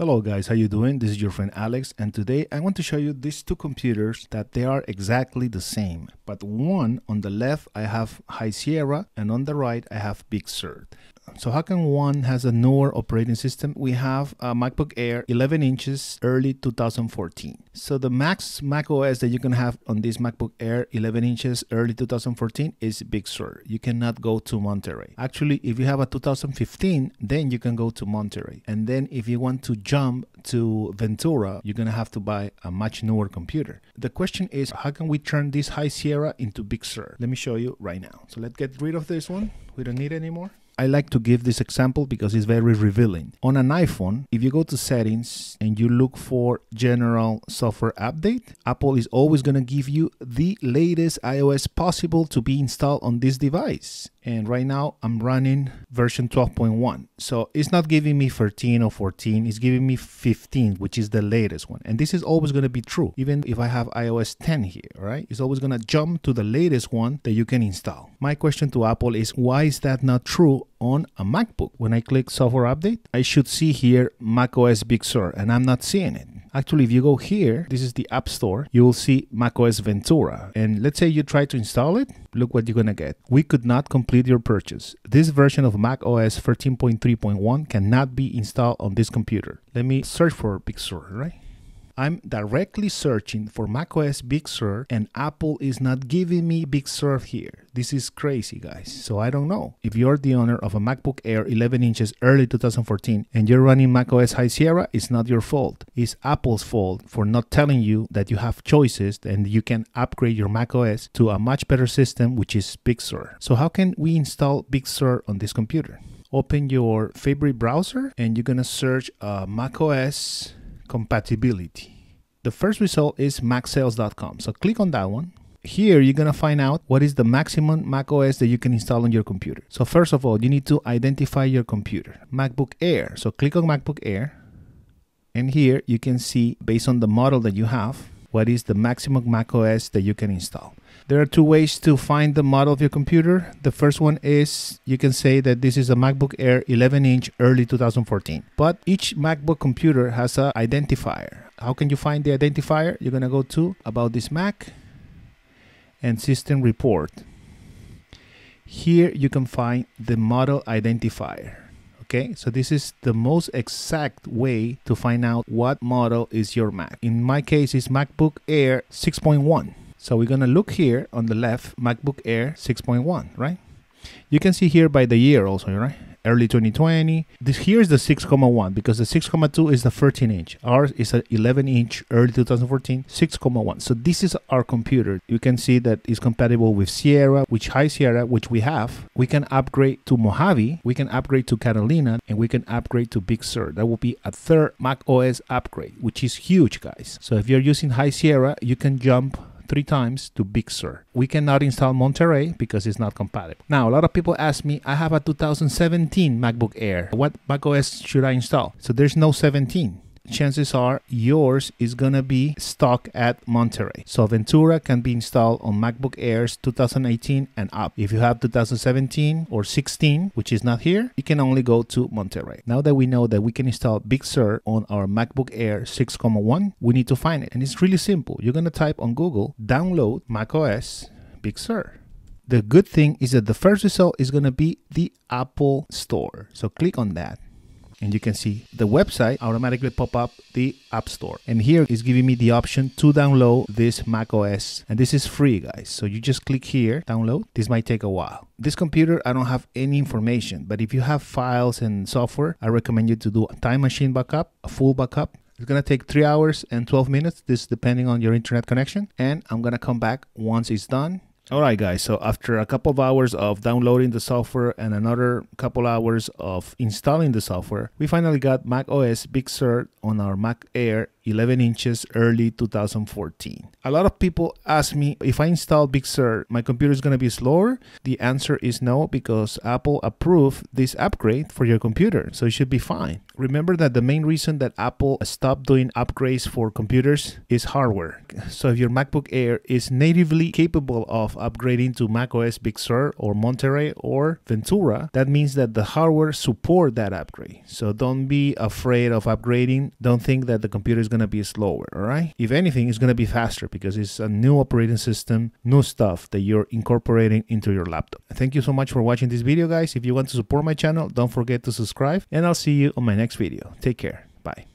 Hello guys, how you doing? This is your friend Alex and today I want to show you these two computers that they are exactly the same. But one on the left I have High Sierra and on the right I have Big Sur. So how come one has a newer operating system? We have a MacBook Air 11 inches early 2014. So the max Mac OS that you can have on this MacBook Air 11 inches early 2014 is Big Sur. You cannot go to Monterey. Actually, if you have a 2015, then you can go to Monterey. And then if you want to jump to Ventura, you're gonna have to buy a much newer computer. The question is, how can we turn this High Sierra into Big Sur? Let me show you right now. So let's get rid of this one. We don't need it anymore. I like to give this example because it's very revealing. On an iPhone, if you go to settings and you look for general software update, Apple is always going to give you the latest iOS possible to be installed on this device. And right now I'm running version 12.1. So it's not giving me 13 or 14, it's giving me 15, which is the latest one. And this is always going to be true, even if I have iOS 10 here, right? It's always going to jump to the latest one that you can install. My question to Apple is why is that not true on a MacBook. When I click software update, I should see here macOS Big Sur and I'm not seeing it. Actually, if you go here, this is the App Store, you will see macOS Ventura. And let's say you try to install it, look what you're gonna get. We could not complete your purchase. This version of macOS 13.3.1 cannot be installed on this computer. Let me search for Sur, right? I'm directly searching for macOS Big Sur and Apple is not giving me Big Sur here. This is crazy, guys. So I don't know. If you're the owner of a MacBook Air 11 inches early 2014 and you're running macOS High Sierra, it's not your fault. It's Apple's fault for not telling you that you have choices and you can upgrade your macOS to a much better system, which is Big Sur. So how can we install Big Sur on this computer? Open your favorite browser and you're gonna search uh, macOS compatibility. The first result is macsales.com. So click on that one. Here you're gonna find out what is the maximum Mac OS that you can install on your computer. So first of all, you need to identify your computer. MacBook Air. So click on MacBook Air. And here you can see based on the model that you have, what is the maximum Mac OS that you can install. There are two ways to find the model of your computer. The first one is you can say that this is a MacBook Air 11 inch early 2014. But each MacBook computer has an identifier. How can you find the identifier? You're going to go to About This Mac and System Report. Here you can find the model identifier. Okay, so this is the most exact way to find out what model is your Mac. In my case, it's MacBook Air 6.1. So we're gonna look here on the left, MacBook Air 6.1, right? You can see here by the year also, right? early 2020. This here is the 6.1 because the 6.2 is the 13 inch. Ours is an 11 inch early 2014 6.1. So this is our computer. You can see that it's compatible with Sierra, which High Sierra, which we have. We can upgrade to Mojave, we can upgrade to Catalina, and we can upgrade to Big Sur. That will be a third Mac OS upgrade, which is huge, guys. So if you're using High Sierra, you can jump three times to Big Sur. We cannot install Monterey because it's not compatible. Now, a lot of people ask me, I have a 2017 MacBook Air. What macOS should I install? So there's no 17 chances are yours is gonna be stock at Monterey. So Ventura can be installed on MacBook Airs 2018 and up. If you have 2017 or 16, which is not here, you can only go to Monterey. Now that we know that we can install Big Sur on our MacBook Air 6.1, we need to find it. And it's really simple. You're gonna type on Google, download macOS Big Sur. The good thing is that the first result is going to be the Apple Store. So click on that and you can see the website automatically pop up the app store. And here is giving me the option to download this mac os and this is free guys. So you just click here download. This might take a while. This computer i don't have any information but if you have files and software i recommend you to do a time machine backup a full backup. It's gonna take three hours and 12 minutes. This depending on your internet connection. And i'm gonna come back once it's done Alright guys, so after a couple of hours of downloading the software and another couple hours of installing the software, we finally got Mac OS Big Sur on our Mac Air 11 inches early 2014. A lot of people ask me if I install Big Sur, my computer is going to be slower. The answer is no because Apple approved this upgrade for your computer, so it should be fine. Remember that the main reason that Apple stopped doing upgrades for computers is hardware. So if your MacBook Air is natively capable of upgrading to macOS Big Sur or Monterey or Ventura, that means that the hardware support that upgrade. So don't be afraid of upgrading. Don't think that the computer is going to be slower, all right? If anything, it's going to be faster because it's a new operating system, new stuff that you're incorporating into your laptop. Thank you so much for watching this video, guys. If you want to support my channel, don't forget to subscribe and I'll see you on my next video. Take care. Bye.